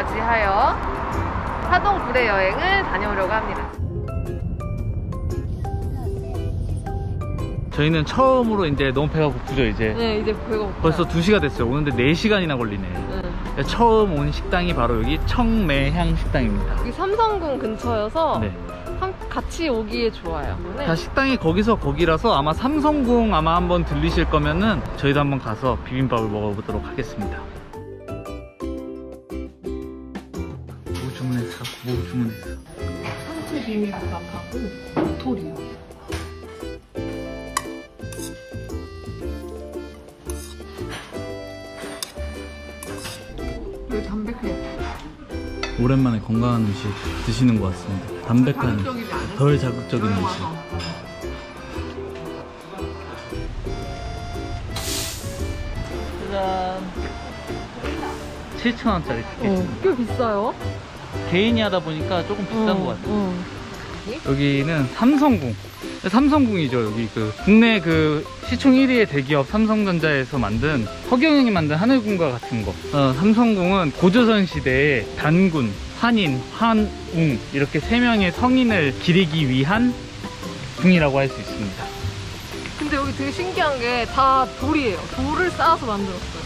맞이하여 하동 구례 여행을 다녀오려고 합니다. 저희는 처음으로 이제 너무 배가 고프죠 이제 네, 이제 배가 고파요. 벌써 2시가 됐어요 오는데 4시간이나 걸리네 네. 처음 온 식당이 바로 여기 청매향 식당입니다 여기 삼성궁 근처여서 네. 함- 같이 오기에 좋아요. 네. 다 식당이 거기서 거기라서 아마 삼성궁 아마 한번 들리실 거면은 저희도 한번 가서 비빔밥을 먹어보도록 하겠습니다 주문했어? 뭐 주문했어? 상추 비빔밥하고 도토리요. 여기 담백해요. 오랜만에 건강한 음식 드시는 것 같습니다 담백한 자극적이지? 덜 자극적인 음식 짜잔 7,000원짜리 어, 꽤 비싸요. 개인이 하다 보니까 조금 비싼 어, 것 같아요 어. 여기는 삼성궁 삼성궁이죠 여기 그 국내 그 시총 1위의 대기업 삼성전자에서 만든 허경영이 만든 하늘궁과 같은 거 어, 삼성궁은 고조선 시대에 단군, 환인, 환웅 이렇게 세 명의 성인을 기리기 위한 궁이라고 할 수 있습니다 근데 여기 되게 신기한 게 다 돌이에요. 돌을 쌓아서 만들었어요.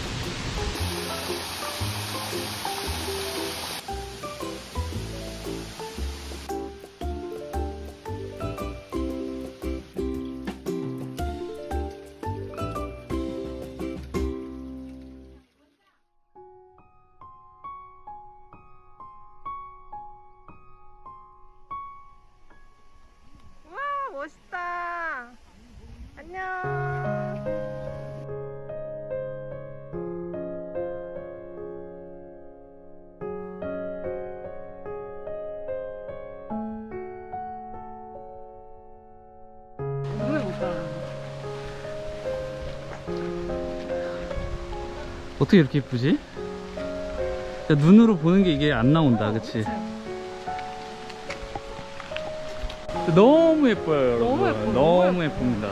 어떻게 이렇게 예쁘지? 야, 눈으로 보는 게 이게 안 나온다 그치? 너무 예뻐요 여러분 너무 예뻐요, 너무 너무 예쁩니다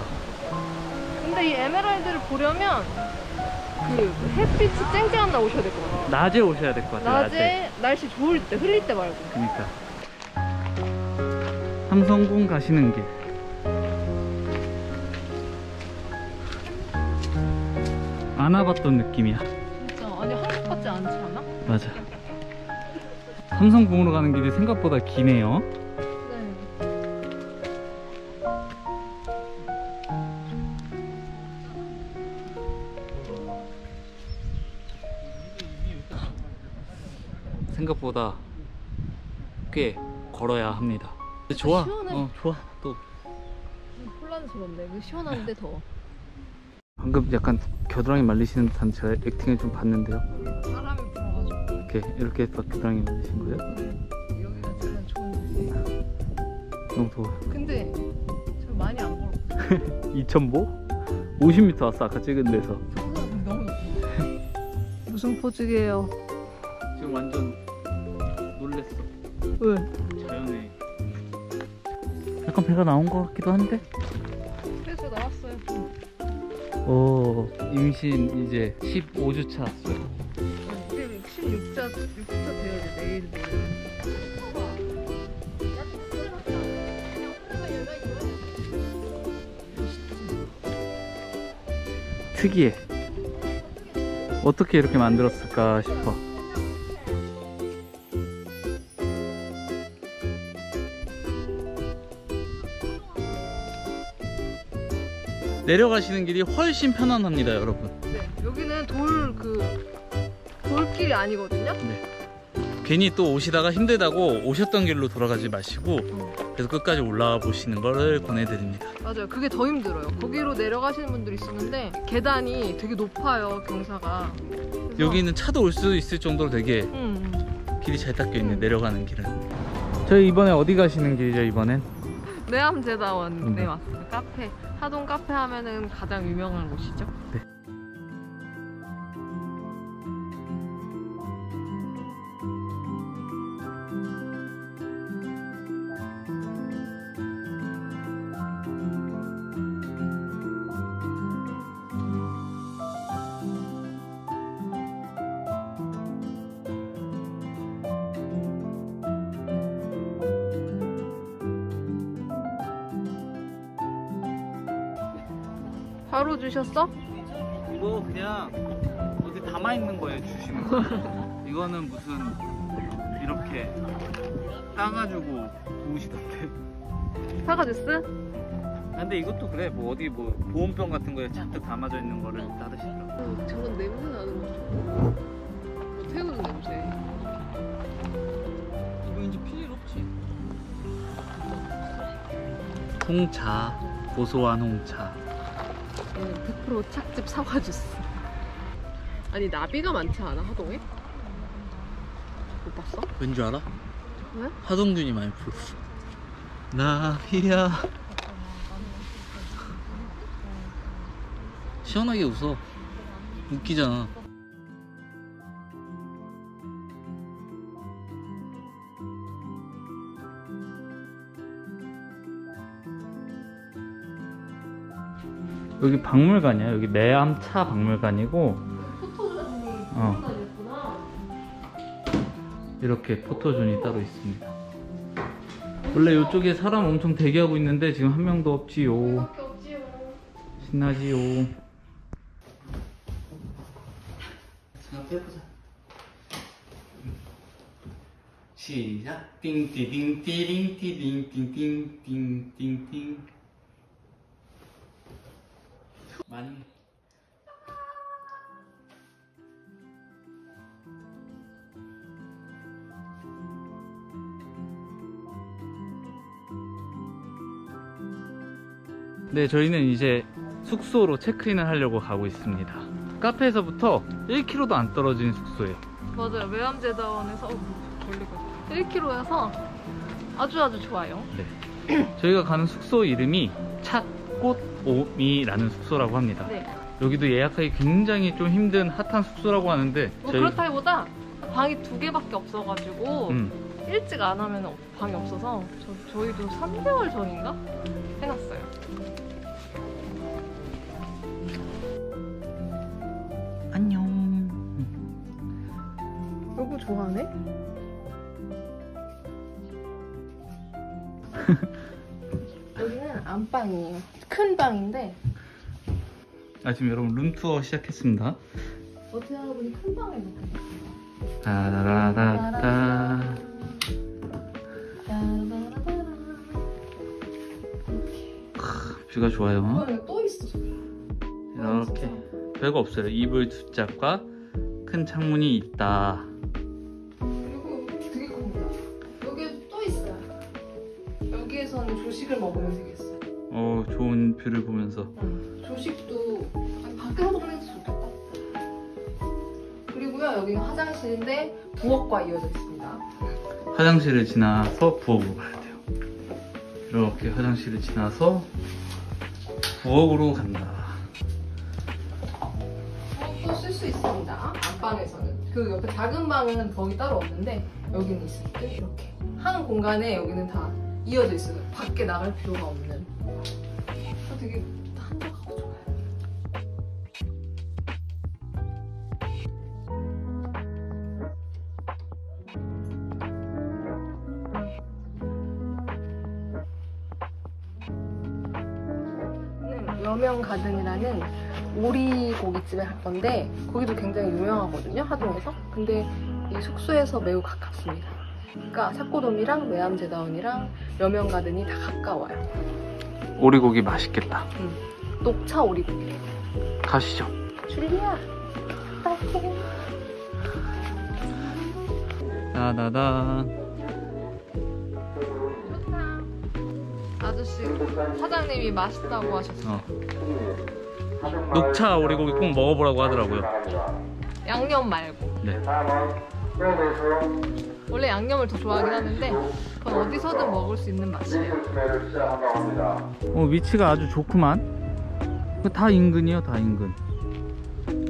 근데 이 에메랄드를 보려면 그 햇빛이 쨍쨍한 날 오셔야 될 것 같아요. 낮에 오셔야 될 것 같아요 낮에 날씨 좋을 때, 흐릴 때 말고. 그니까 삼성궁 가시는 길안 와봤던 느낌이야 같지 않지 않아? 맞아 삼성궁으로 가는 길이 생각보다 기네요 네. 생각보다 꽤 걸어야 합니다 좋아 시원해. 어 좋아 또 혼란스럽네. 이거 시원한데 더워. 방금 약간 겨드랑이 말리시는 듯한 제 액팅을 좀 봤는데요 바람이 불어가지고 이렇게 이렇게 해서 겨드랑이 말리신 거예요? 여기가 좋은 너무 더워요 근데 저 많이 안 걸어. 2000보? 50m 왔어 아까 찍은 데서 너무. 무슨 포즈게요? 지금 완전 놀랬어 왜? 자연에 약간 배가 나온 것 같기도 한데 그래서 나왔어요. 오 임신 이제 15주 차 이제 16자 6자 돼야 내일. 특이해 어떻게 이렇게 만들었을까 싶어 내려가시는 길이 훨씬 편안합니다 여러분 네, 여기는 돌 그 돌길이 아니거든요. 네. 괜히 또 오시다가 힘들다고 오셨던 길로 돌아가지 마시고 그래서 끝까지 올라와 보시는 거를 권해드립니다 맞아요. 그게 더 힘들어요. 거기로 내려가시는 분들이 있었는데 계단이 되게 높아요. 경사가. 그래서- 여기는 차도 올 수 있을 정도로 되게 음. 길이 잘 닦여 있네 내려가는 길은 저희 이번에 어디 가시는 길이죠 이번엔? 내암제다원에 음. 왔어요. 카페. 하동 카페 하면은 가장 유명한 곳이죠. 바로 주셨어? 이거 그냥 어디 담아 있는 거예요 주시는 거. 이거는 무슨 이렇게 따가지고 부으시던데. 사과 주스? 근데 이것도 그래 뭐 어디 뭐 보온병 같은 거에 잔뜩 담아져 있는 거를 따르시더라고. 어, 저런 냄새 나는 거 좀. 뭐 태우는 냄새. 이거 이제 필요 없지. 홍차 고소한 홍차. 얘는 100% 착즙 사과 주스. 아니 나비가 많지 않아 하동에? 못 봤어? 왠줄 알아? 왜? 하동균이 많이 불렀어. 나비야. 시원하게 웃어. 웃기잖아. 여기 박물관이야. 여기 매암차 박물관이고 포토존이 어. 이렇게 포토존이 따로 있습니다. 원래 이쪽에 사람 엄청 대기하고 있는데 지금 한 명도 없지요. 신나지요. 자, 해보자. 시작. 띵띠딩띠링띠딩띠딩띵띵띵띵. 많이. 네, 저희는 이제 숙소로 체크인을 하려고 가고 있습니다. 카페에서부터 1km도 안 떨어진 숙소에. 맞아요. 외암제다원에서 어, 걸리고 1km여서 아주 아주 좋아요. 네. 저희가 가는 숙소 이름이 찻 꽃오미라는 숙소라고 합니다. 네. 여기도 예약하기 굉장히 좀 힘든 핫한 숙소라고 하는데 뭐 저희 그렇다기보다 방이 두 개밖에 없어가지고 음, 일찍 안 하면 방이 없어서 저, 저희도 3개월 전인가 해놨어요. 안녕. 여보 좋아하네? 안방이에요. 큰 방인데 아 지금 여러분 룸투어 시작했습니다. 어떻게 보니 큰 방에 놓게 따라라라따. 뷰가 좋아요. 어, 또 있어. 이렇게 별거 없어요. 이불 두 짝과 큰 창문이 있다. 그리고 여기 되게 큽니다. 여기에 또 있어요. 여기에서는 조식을 먹으면 되겠어요. 어 좋은 view를 보면서 응. 조식도 아니, 밖에 하동에서 좋겠다. 그리고요 여기는 화장실인데 부엌과 이어져 있습니다. 화장실을 지나서 부엌으로 가야 돼요. 이렇게 화장실을 지나서 부엌으로 간다. 부엌도 쓸 수 있습니다. 안방에서는 그 옆에 작은 방은 벽이 따로 없는데 여기는 있을 때 이렇게 한 공간에 여기는 다 이어져 있어요. 밖에 나갈 필요가 없는. 되게 한적하고 좋아요. 는 여명 가든이라는 오리 고깃집에 갈 건데 거기도 굉장히 유명하거든요 하동에서 근데 이 숙소에서 매우 가깝습니다 그러니까 삭고돔이랑 외암제다원이랑 여명 가든이 다 가까워요 오리고기 맛있겠다. 녹차 오리고기 가시죠. 줄리아 따뜻해 따다다. 좋다 아저씨 사장님이 맛있다고 하셨어요 어. 녹차 오리고기 꼭 먹어보라고 하더라고요. 양념 말고 네. 원래 양념을 더 좋아하긴 하는데 그건 어디서든 먹을 수 있는 맛이에요 어, 위치가 아주 좋구만. 그다 인근이요, 다 인근.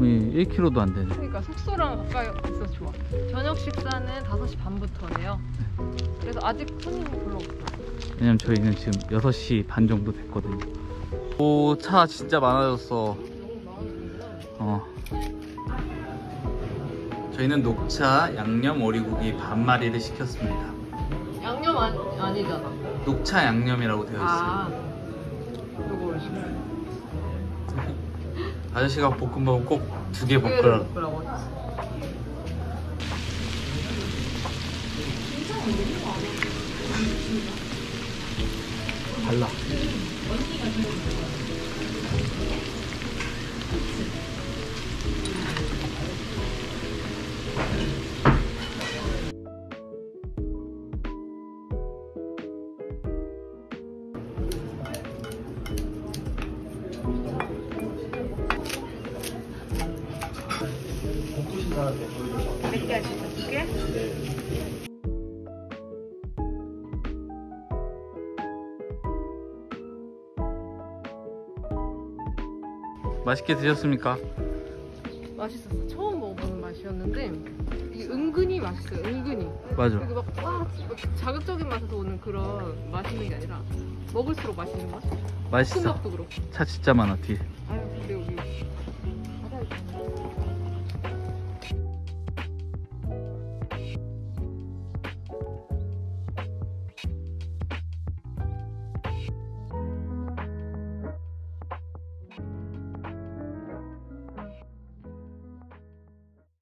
예, 1km도 안 되네. 그러니까 숙소랑 가까이 있어서 좋아. 저녁 식사는 5시 반부터래요. 그래서 아직 손님 별로 없어요. 왜냐면 저희는 지금 6시 반 정도 됐거든요. 오, 차 진짜 많아졌어. 어. 저희는 녹차 양념 오리고기 반마리를 시켰습니다. 양념 아니, 아니잖아. 녹차 양념이라고 되어 있어요. 아, 요거를. 아저씨가 볶음밥은 꼭두 개 볶으라. 볶으라. 볶으라고 했어. 달라. 두 개? 맛있게 드셨습니까? 맛있었어. 처음 먹어보는 맛이었는데 이게 은근히 맛있어요. 은근히. 맞아. 그리고 막, 와, 막 자극적인 맛에서 오는 그런 맛있는 게 아니라 먹을수록 맛있는 맛? 맛있어. 큰 맛도 그렇고. 차 진짜 많아 뒤에. 아